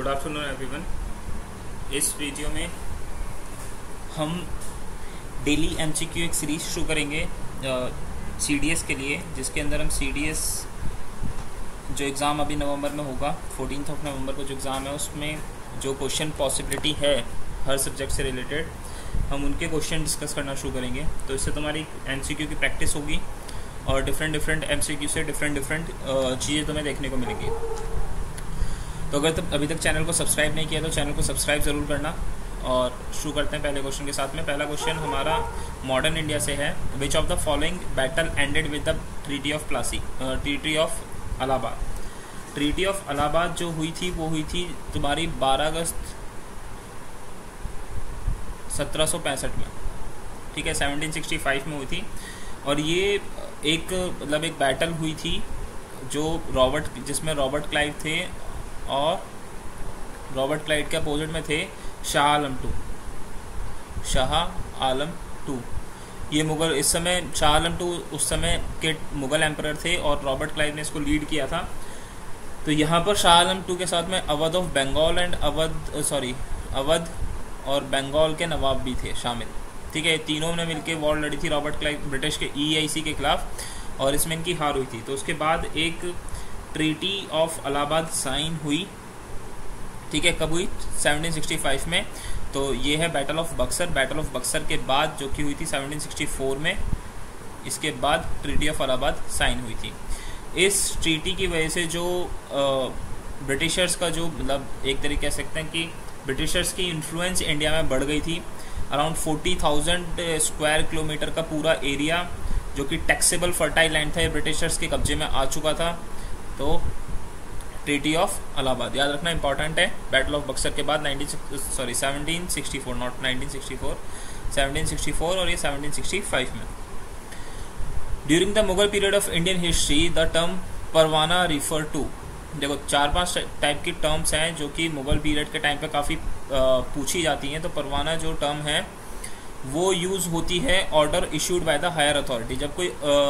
Good afternoon everyone इस video में हम डेली एमसीक्यू एक सीरीज़ शुरू करेंगे सी डी एस के लिए, जिसके अंदर हम सी डी एस जो एग्ज़ाम अभी नवंबर में होगा फोर्टीन ऑफ़ नवंबर को जो एग्ज़ाम है, उसमें जो क्वेश्चन पॉसिबिलिटी है, हर सब्जेक्ट से रिलेटेड हम उनके क्वेश्चन डिस्कस करना शुरू करेंगे। तो इससे तुम्हारी एम की प्रैक्टिस होगी और डिफरेंट डिफरेंट एम से डिफरेंट डिफरेंट चीज़ें तुम्हें देखने को मिलेंगी। तो अगर तक अभी तक चैनल को सब्सक्राइब नहीं किया तो चैनल को सब्सक्राइब ज़रूर करना और शुरू करते हैं पहले क्वेश्चन के साथ में। पहला क्वेश्चन हमारा मॉडर्न इंडिया से है। Which of the following battle ended with the treaty of Plassey treaty of Allahabad treaty of Allahabad जो हुई थी, वो हुई थी तुम्हारी 12 अगस्त सत्रह सौ पैंसठ में। ठीक है 1765 में हुई थी। और ये एक मतलब एक बैटल हुई थी जो रॉबर्ट, जिसमें रॉबर्ट क्लाइव थे और रॉबर्ट क्लाइड के अपोजिट में थे शाह आलम टू। शाह आलम टू। ये मुगल, इस समय शाह आलम टू उस समय के मुगल एम्पर थे और रॉबर्ट क्लाइव ने इसको लीड किया था। तो यहाँ पर शाह आलम टू के साथ में Awadh of Bengal and Awadh sorry Awadh और बंगाल के नवाब भी थे, शामिल। ठीक है तीनों ने मिलकर वॉर लड़ी थी रॉबर्ट क्लाइव ब्रिटिश के ईआईसी e के खिलाफ और इसमें इनकी हार हुई थी। तो उसके बाद एक ट्रीटी ऑफ़ अलाहाबाद साइन हुई, ठीक है, कब हुई? 1765 में। तो ये है battle of Buxar battle of Buxar के बाद जो कि हुई थी 1764 में, इसके बाद ट्रीटी ऑफ़ अलाहाबाद साइन हुई थी। इस ट्रीटी की वजह से जो ब्रिटिशर्स का जो मतलब एक तरीके कह सकते हैं कि ब्रिटिशर्स की इन्फ्लुएंस इंडिया में बढ़ गई थी। Around forty thousand square kilometre का पूरा एरिया जो कि टैक्सेबल फर्टाइल लैंड था ब्रिटिशर्स के कब्जे में आ चुका था। तो ट्रीटी ऑफ़ अलाहाबाद याद रखना इंपॉर्टेंट है। बैटल ऑफ़ बक्सर के बाद 19 सॉरी 1764 नॉट 1964 1764 और ये 1765 में। During the Mughal period of Indian history the term parwana refer to देखो, चार पाँच टाइप की टर्म्स हैं जो कि मुगल पीरियड के टाइम पे काफ़ी पूछी जाती हैं। तो परवाना जो टर्म है वो यूज़ होती है order issued by the higher authority जब कोई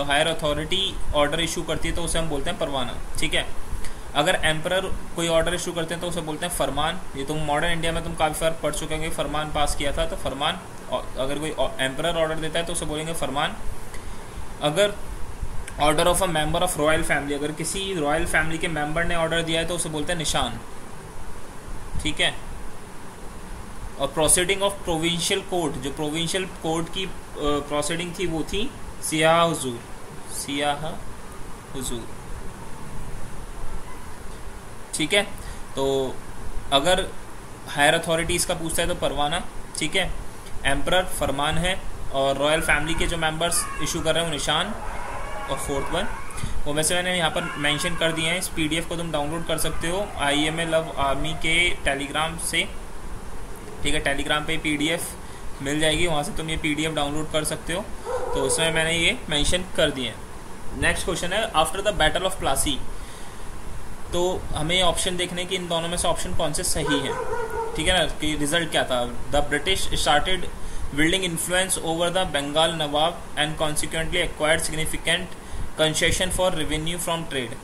हायर अथॉरिटी ऑर्डर इशू करती है तो उसे हम बोलते हैं परवाना, ठीक है? अगर एम्पर कोई ऑर्डर इशू करते हैं तो उसे बोलते हैं फरमान। ये तुम मॉडर्न इंडिया में तुम काफ़ी बार पढ़ चुके होंगे, फरमान पास किया था तो फरमान अगर कोई एम्पर ऑर्डर देता है तो उसे बोलेंगे फरमान। अगर order of a member of royal family अगर किसी रॉयल फैमिली के मेंबर ने ऑर्डर दिया है तो उसे बोलते हैं निशान, ठीक है? और प्रोसीडिंग ऑफ़ प्रोविंशियल कोर्ट जो प्रोविंशियल कोर्ट की प्रोसीडिंग थी वो थी सियाह हुजूर। सियाह हुजूर। ठीक है? तो अगर हायर अथॉरिटीज़ का पूछता है तो परवाना, ठीक है? एम्पर फरमान है और रॉयल फैमिली के जो मेंबर्स इशू कर रहे हैं वो निशान, और फोर्थ वन वो वैसे मैंने यहाँ पर मेंशन कर दिए हैं। इस पीडीएफ को तुम डाउनलोड कर सकते हो। आई एम एल आर्मी के टेलीग्राम से। ठीक है टेलीग्राम पे पीडीएफ मिल जाएगी, वहाँ से तुम ये पीडीएफ डाउनलोड कर सकते हो। तो उसमें मैंने ये मेंशन कर दिए नेक्स्ट क्वेश्चन है after the battle of Plassey तो हमें ये ऑप्शन देखने की इन दोनों में से ऑप्शन कौन से सही हैं? ठीक है ना, कि रिज़ल्ट क्या था? The British started building influence over the Bengal nawab and consequently acquired significant concession for revenue from trade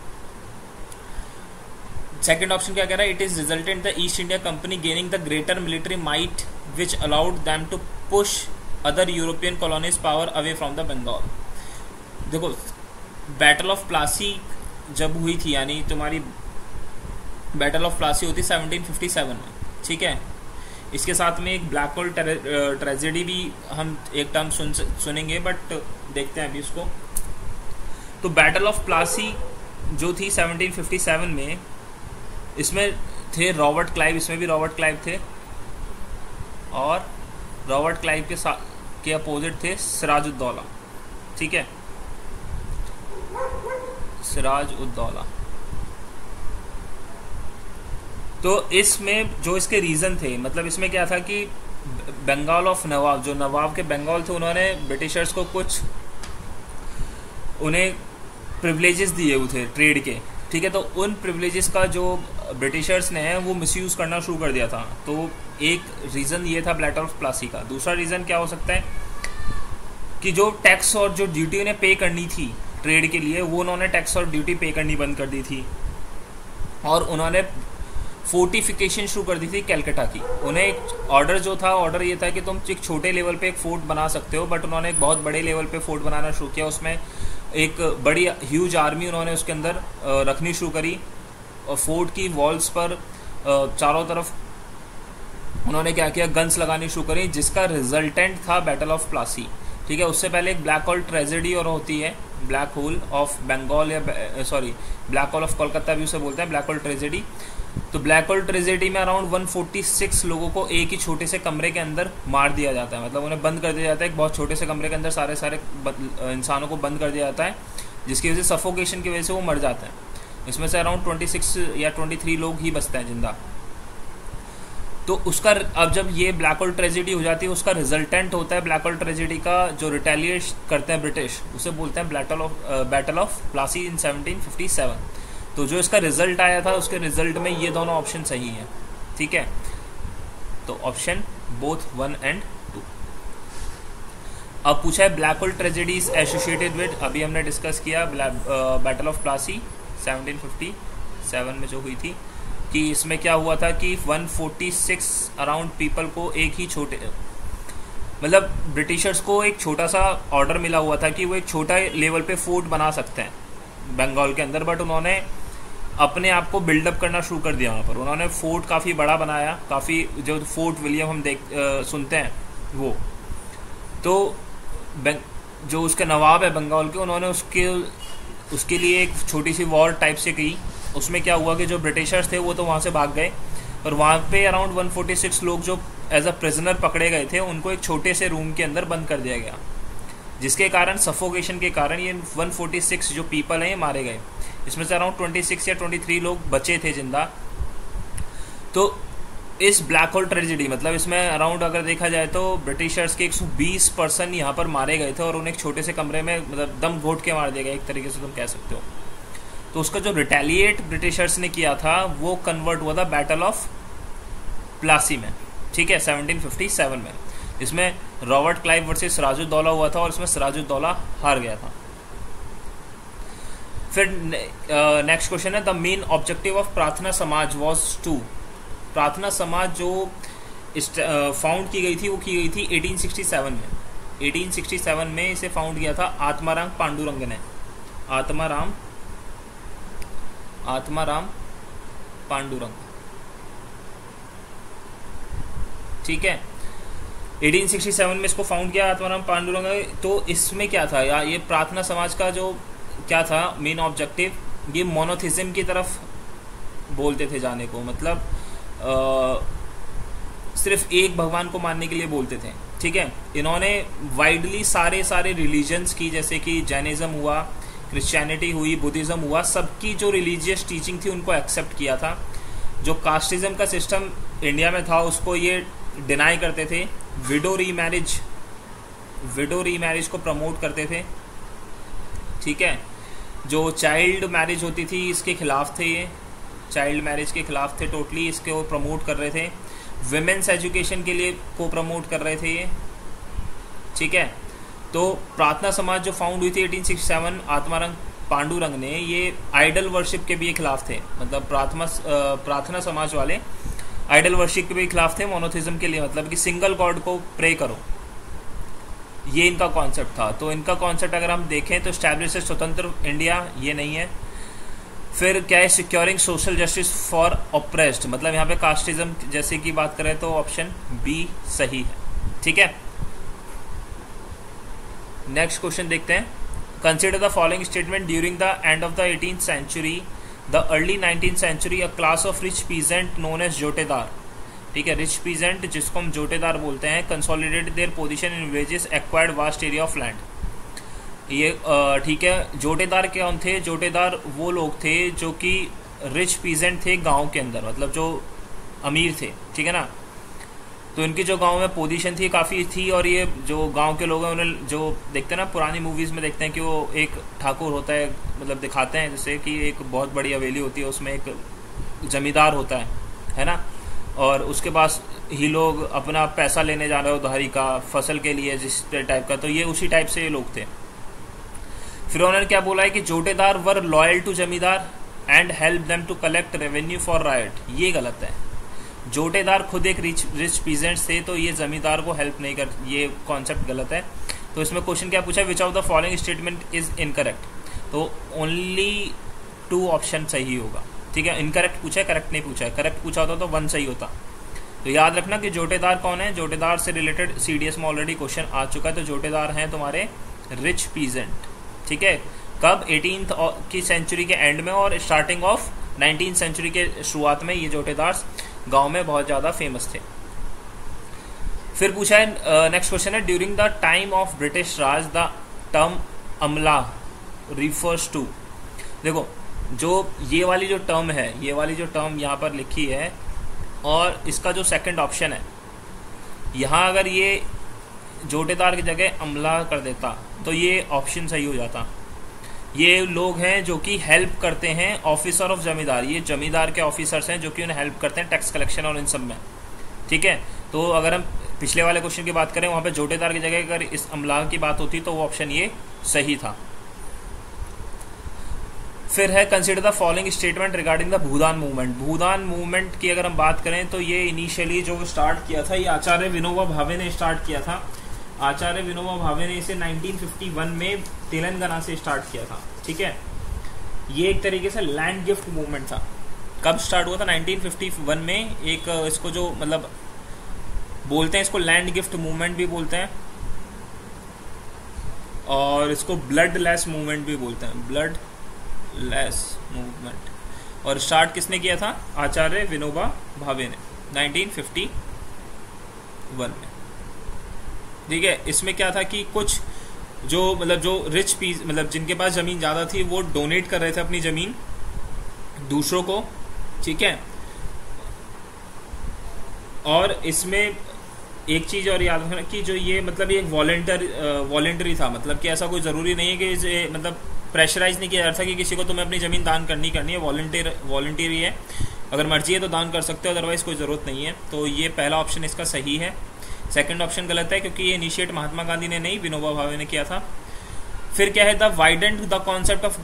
second option क्या कह रहा है? It is resulted the East India Company gaining the greater military might which allowed them to push other European colonies power away from the Bengal देखो battle of Plassey जब हुई थी, यानी तुम्हारी बैटल ऑफ़ प्लासी होती 1757 में, ठीक है? इसके साथ में एक ब्लैक होल ट्रेजेडी भी हम एक टर्म सुन, सुनेंगे बट देखते हैं अभी इसको तो बैटल ऑफ़ प्लासी जो थी 1757 में इसमें थे रॉबर्ट क्लाइव, इसमें भी रॉबर्ट क्लाइव थे। और रॉबर्ट क्लाइव के साथ के अपोजिट थे सिराजुद्दौला। ठीक है? सिराज उद्दौला तो इसमें जो इसके रीज़न थे मतलब इसमें क्या था कि बंगाल ऑफ़ नवाब जो नवाब के बंगाल थे, उन्होंने ब्रिटिशर्स को कुछ उन्हें प्रिवलेजेस दिए हुए थे ट्रेड के। ठीक है? तो उन प्रिवलेजेस का जो ब्रिटिशर्स ने वो मिसयूज़ करना शुरू कर दिया था। तो एक रीज़न ये था ब्लैटर ऑफ़ प्लासी का। दूसरा रीज़न क्या हो सकता है? कि जो टैक्स और जो ड्यूटी उन्हें पे करनी थी ट्रेड के लिए, वो उन्होंने टैक्स और ड्यूटी पे करनी बंद कर दी थी। और उन्होंने फोर्टिफिकेशन शुरू कर दी थी कैलकटा की। उन्हें एक ऑर्डर जो था ऑर्डर ये था कि तुम एक छोटे लेवल पे एक फोर्ट बना सकते हो बट उन्होंने एक बहुत बड़े लेवल पे फोर्ट बनाना शुरू किया। उसमें एक बड़ी ह्यूज आर्मी उन्होंने उसके अंदर रखनी शुरू करी। फोर्ट की वॉल्स पर चारों तरफ़ उन्होंने क्या किया? गन्स लगानी शुरू करी, जिसका रिजल्टेंट था बैटल ऑफ़ प्लासी ठीक है, उससे पहले एक ब्लैक होल ट्रेजेडी और होती है ब्लैक होल ऑफ़ बंगाल या sorry black hole of Kolkata भी उसे बोलते हैं ब्लैक होल ट्रेजेडी तो ब्लैक होल ट्रेजेडी में अराउंड 146 लोगों को एक ही छोटे से कमरे के अंदर मार दिया जाता है। मतलब उन्हें बंद कर दिया जाता है, एक बहुत छोटे से कमरे के अंदर सारे सारे इंसानों को बंद कर दिया जाता है, जिसकी वजह से सफोकेशन की वजह से वो मर जाते हैं। इसमें से अराउंड 26 या 23 लोग ही बचते हैं ज़िंदा। तो उसका अब जब ये ब्लैक होल ट्रेजिडी हो जाती है, उसका रिजल्टेंट होता है ब्लैक होल ट्रेजिडी का, जो रिटेलिएट करते हैं ब्रिटिश उसे बोलते हैं battle of battle of Plassey in 1757 तो जो इसका रिज़ल्ट आया था, उसके रिज़ल्ट में ये दोनों ऑप्शन सही हैं। ठीक है? तो option both one and two अब पूछा है black hole tragedies associated with अभी हमने डिस्कस किया बैटल ऑफ़ प्लासी 1757 में जो हुई थी कि इसमें क्या हुआ था कि 146 अराउंड पीपल को एक ही छोटे मतलब ब्रिटिशर्स को एक छोटा सा ऑर्डर मिला हुआ था कि वो एक छोटा लेवल पे फोर्ट बना सकते हैं बंगाल के अंदर बट उन्होंने अपने आप को बिल्डअप करना शुरू कर दिया वहाँ पर। उन्होंने फोर्ट काफ़ी बड़ा बनाया काफ़ी जो फोर्ट विलियम हम देख आ, सुनते हैं वो। तो जो उसके नवाब है बंगाल के उन्होंने उसके उसके लिए एक छोटी सी वॉर टाइप से की। उसमें क्या हुआ कि जो ब्रिटिशर्स थे, वो तो वहाँ से भाग गए। और वहाँ पे अराउंड 146 लोग जो एज अ प्रिजनर पकड़े गए थे, उनको एक छोटे से रूम के अंदर बंद कर दिया गया। जिसके कारण सफोकेशन के कारण ये 146 जो पीपल हैं, ये मारे गए। इसमें से अराउंड 26 या 23 लोग बचे थे ज़िंदा। तो इस ब्लैक होल ट्रेजिडी मतलब इसमें अराउंड अगर देखा जाए तो ब्रिटिशर्स के 120 पर्सन यहाँ पर मारे गए थे और उन्हें एक छोटे से कमरे में मतलब दम घोट के मार दिया गया, एक तरीके से तुम कह सकते हो। तो उसका जो रिटेलिएट ब्रिटिशर्स ने किया था, वो कन्वर्ट हुआ था बैटल ऑफ़ प्लासी में, ठीक है 1757 में इसमें रॉबर्ट क्लाइव वर्सेस सिराजुद्दौला हुआ था और इसमें सिराजुद्दौला हार गया था। फिर नेक्स्ट क्वेश्चन है the main objective of Prarthana Samaj was to प्रार्थना समाज जो फाउंड की गई थी, वो की गई थी 1867 में। 1867 में इसे फाउंड किया था आत्माराम पांडुरंग ने। आत्माराम आत्माराम पांडुरंग। ठीक है? 1867 में इसको फाउंड किया आत्माराम पांडुरंग तो इसमें क्या था? या ये प्रार्थना समाज का जो क्या था मेन ऑब्जेक्टिव ये मोनोथिज्म की तरफ़ बोलते थे जाने को। मतलब सिर्फ़ एक भगवान को मानने के लिए बोलते थे, ठीक है? इन्होंने वाइडली सारे सारे रिलीजन्स की, जैसे कि जैनिज्म हुआ क्रिश्चियनिटी हुई बुद्धिज़्म हुआ, सबकी जो रिलीजियस टीचिंग थी उनको एक्सेप्ट किया था। जो कास्टिज्म का सिस्टम इंडिया में था, उसको ये डिनाई करते थे। Widow remarriage widow remarriage को प्रमोट करते थे, ठीक है? जो चाइल्ड मैरिज होती थी, इसके खिलाफ थे ये। चाइल्ड मैरिज के खिलाफ थे टोटली इसके वो प्रमोट कर रहे थे। विमेंस एजुकेशन के लिए को प्रमोट कर रहे थे ये। ठीक है? तो प्रार्थना समाज जो फाउंड हुई थी 1867 आत्मारंग, पांडुरंग ने ये आइडल वर्शिप के भी खिलाफ थे। मतलब प्रार्थना प्रार्थना समाज वाले आइडल वर्शिप के भी खिलाफ थे मोनोथिज्म के लिए। मतलब कि सिंगल गॉड को प्रे करो। ये इनका कॉन्सेप्ट था। तो इनका कॉन्सेप्ट अगर हम देखें तो स्टैब्लिश स्वतंत्र इंडिया ये नहीं है। फिर क्या है securing social justice for oppressed मतलब यहाँ पे कास्टिज्म जैसे की बात करें तो ऑप्शन बी सही है। ठीक है? नेक्स्ट क्वेश्चन देखते हैं। Consider the following statement during the end of the eighteen century the early nineteen century a class of rich peasant known as jotedar ठीक है? रिच पीजेंट जिसको हम जोटेदार बोलते हैं consolidate their position in villages acquired vast area of land ये ठीक है, जोटेदार कौन थे? जोटेदार वो लोग थे जो कि रिच पीजेंट थे गाँव के अंदर मतलब जो अमीर थे, ठीक है ना? तो इनकी जो गाँव में पोजीशन थी काफ़ी थी और ये जो गाँव के लोग हैं, उन्हें जो देखते हैं ना, पुरानी मूवीज़ में देखते हैं कि वो एक ठाकुर होता है मतलब दिखाते हैं जैसे कि एक बहुत बड़ी हवेली होती है, उसमें एक जमींदार होता है है ना? और उसके पास ही लोग अपना पैसा लेने जा रहे हो उधारी का, फ़सल के लिए जिस टाइप का तो ये उसी टाइप से ये लोग थे। फिर उन्होंने क्या बोला है कि jotedar were loyal to zamindar and help them to collect revenue for right ये गलत है। जोटेदार खुद एक रिच रिच पीजेंट थे तो ये जमींदार को हेल्प नहीं कर, ये कॉन्सेप्ट गलत है। तो इसमें क्वेश्चन क्या पूछा which of the following statement is incorrect तो ओनली टू ऑप्शन सही होगा। ठीक है? इनकरेक्ट पूछा है करेक्ट नहीं पूछा है। करेक्ट पूछा होता तो वन सही होता। तो याद रखना कि जोटेदार कौन है? जोटेदार से रिलेटेड सीडीएस में ऑलरेडी क्वेश्चन आ चुका है तो जोटेदार हैं तुम्हारे रिच पीजेंट ठीक है? कब? एटीन की सेंचुरी के एंड में और स्टार्टिंग ऑफ़ नाइनटीन सेंचुरी के शुरुआत में ये जोटेदार गाँव में बहुत ज़्यादा फ़ेमस थे। फिर पूछा है नेक्स्ट क्वेश्चन है during the time of British Raj the term amla refers to देखो, जो ये वाली जो टर्म है, ये वाली जो टर्म यहाँ पर लिखी है, और इसका जो सेकंड ऑप्शन है, यहाँ अगर ये जोटेदार की जगह अमला कर देता तो ये ऑप्शन सही हो जाता। ये लोग हैं जो कि हेल्प करते हैं ऑफिसर ऑफ़ जमींदार। ये जमींदार के ऑफिसर्स हैं जो कि उन्हें हेल्प करते हैं टैक्स कलेक्शन और इन सब में। ठीक है? तो अगर हम पिछले वाले क्वेश्चन की बात करें, वहाँ पे जोटेदार की जगह अगर इस अमला की बात होती तो वो ऑप्शन ये सही था। फिर है consider the following statement regarding the Bhoodan movement Bhoodan movement की अगर हम बात करें तो ये इनिशियली जो स्टार्ट किया था, ये आचार्य विनोबा भावे ने स्टार्ट किया था। आचार्य विनोबा भावे ने इसे 1951 में तेलंगाना से स्टार्ट किया था, ठीक है? ये एक तरीके से लैंड गिफ्ट मूवमेंट था। कब स्टार्ट हुआ था? 1951 में एक इसको जो मतलब बोलते हैं, इसको लैंड गिफ्ट मूवमेंट भी बोलते हैं, और इसको ब्लड लेस मूवमेंट भी बोलते हैं। ब्लड लेस मूवमेंट और स्टार्ट किसने किया था? आचार्य विनोबा भावे ने 1951 में। ठीक है, इसमें क्या था कि कुछ जो मतलब जो रिच पीस मतलब जिनके पास ज़मीन ज़्यादा थी, वो डोनेट कर रहे थे अपनी ज़मीन दूसरों को, ठीक है? और इसमें एक चीज़ और याद रखना कि जो ये मतलब ये वॉलेंटर वॉलेंटरी था मतलब कि ऐसा कोई ज़रूरी नहीं है कि मतलब प्रेशराइज नहीं किया जा रहा था कि किसी को तुम्हें अपनी ज़मीन दान करनी करनी है वॉल्टियर वॉल्टियर ही। है अगर मर्ज़ी है तो दान कर सकते हो अदरवाइज़ कोई ज़रूरत नहीं है। तो ये पहला ऑप्शन इसका सही है। सेकंड ऑप्शन गलत है, क्योंकि ये इनिशिएट महात्मा गांधी ने नहीं, विनोबा भावे ने किया था। फिर क्या है the widened the concept of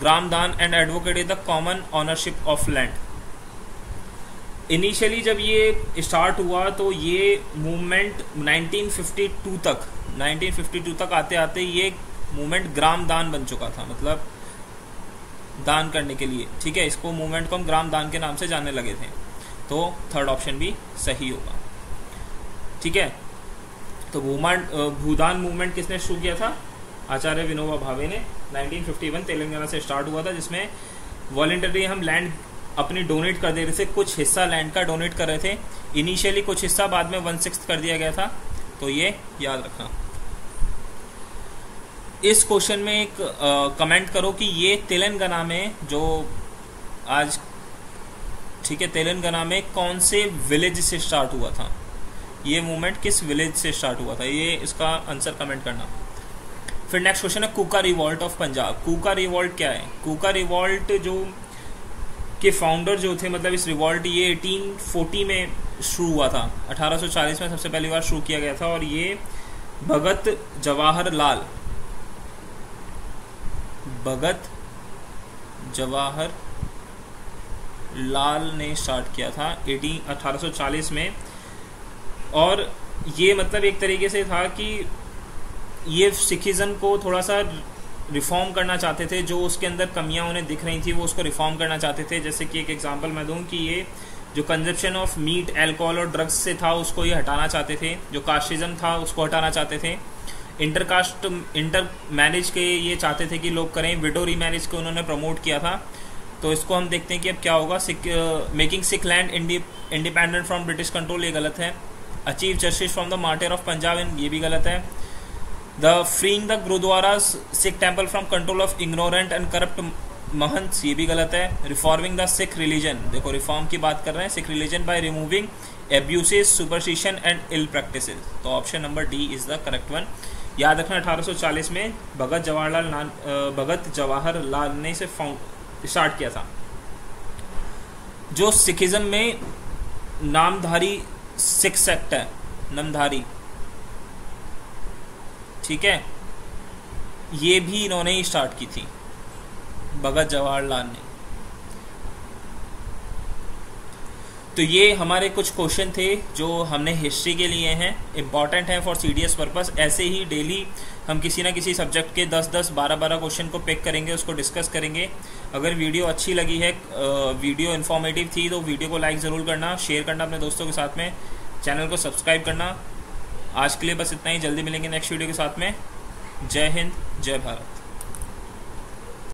Gramdan and advocate is the common ownership of land initially जब ये स्टार्ट हुआ तो ये मूवमेंट 1952 तक 1952 तक आते आते ये मूवमेंट ग्राम दान बन चुका था मतलब दान करने के लिए। ठीक है, इसको मूवमेंट को हम ग्राम दान के नाम से जानने लगे थे। तो थर्ड ऑप्शन भी सही होगा। ठीक है? तो मूवमेंट भूदान मूवमेंट किसने शुरू किया था? आचार्य विनोबा भावे ने। 1951 तेलंगाना से स्टार्ट हुआ था, जिसमें वॉलेंटरी हम लैंड अपनी डोनेट कर दे रहे थे। कुछ हिस्सा लैंड का डोनेट कर रहे थे। इनिशियली कुछ हिस्सा बाद में वन सिक्स कर दिया गया था। तो ये याद रखना। इस क्वेश्चन में एक कमेंट करो कि ये तेलंगाना में जो आज, ठीक है, तेलंगाना में कौन से विलेज से स्टार्ट हुआ था? ये मूवमेंट किस विलेज से स्टार्ट हुआ था? ये इसका आंसर कमेंट करना। फिर नेक्स्ट क्वेश्चन है Kuka revolt of Punjab Kuka revolt क्या है? कुका रिवॉल्ट जो के फाउंडर जो थे मतलब इस रिवॉल्ट ये 1840 में शुरू हुआ था। 1840 में सबसे पहली बार शुरू किया गया था और ये भगत जवाहर लाल भगत जवाहर लाल ने स्टार्ट किया था। एटीन अठारह में और ये मतलब एक तरीके से था कि ये सिखिज़म को थोड़ा सा रिफॉर्म करना चाहते थे, जो उसके अंदर कमियाँ उन्हें दिख रही थी, वो उसको रिफॉर्म करना चाहते थे। जैसे कि एक एग्जांपल मैं दूँ कि ये जो कंजप्शन ऑफ़ मीट अल्कोहल और ड्रग्स से था, उसको ये हटाना चाहते थे। जो कास्टिज्म था, उसको हटाना चाहते थे। इंटरकास्ट इंटर मैरिज के ये चाहते थे कि लोग करें। विडो री मैरिज को उन्होंने प्रमोट किया था। तो इसको हम देखते हैं कि अब क्या होगा। Making Sikh land independent from British control ये गलत है। Achieve justice from the martyr of Punjab in ये भी गलत है the freeing the gurdwara Sikh temple from control of ignorant and corrupt mahant ये भी गलत है रिफॉर्मिंग द सिख रिलीजन देखो रिफॉर्म की बात कर रहे हैं Sikh religion by removing abuses superstition and ill practice तो option number D is the correct one याद रखना 1840 में भगत जवाहरलाल भगत जवाहर लाल ने इसे स्टार्ट किया था जो सिखिज्म में नामधारी सिख सेक्ट है, नंदारी। ठीक है? ये भी इन्होंने ही स्टार्ट की थी, भगत जवाहरलाल ने। तो ये हमारे कुछ क्वेश्चन थे जो हमने हिस्ट्री के लिए हैं। इंपॉर्टेंट हैं for C D S purpose ऐसे ही डेली हम किसी ना किसी सब्जेक्ट के 10-10 12-12 क्वेश्चन को पिक करेंगे, उसको डिस्कस करेंगे। अगर वीडियो अच्छी लगी है वीडियो इन्फॉर्मेटिव थी तो वीडियो को लाइक ज़रूर करना शेयर करना अपने दोस्तों के साथ में। चैनल को सब्सक्राइब करना। आज के लिए बस इतना ही। जल्दी मिलेंगे नेक्स्ट वीडियो के साथ में। जय हिंद, जय भारत।